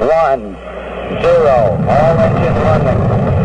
one, zero. All engines running.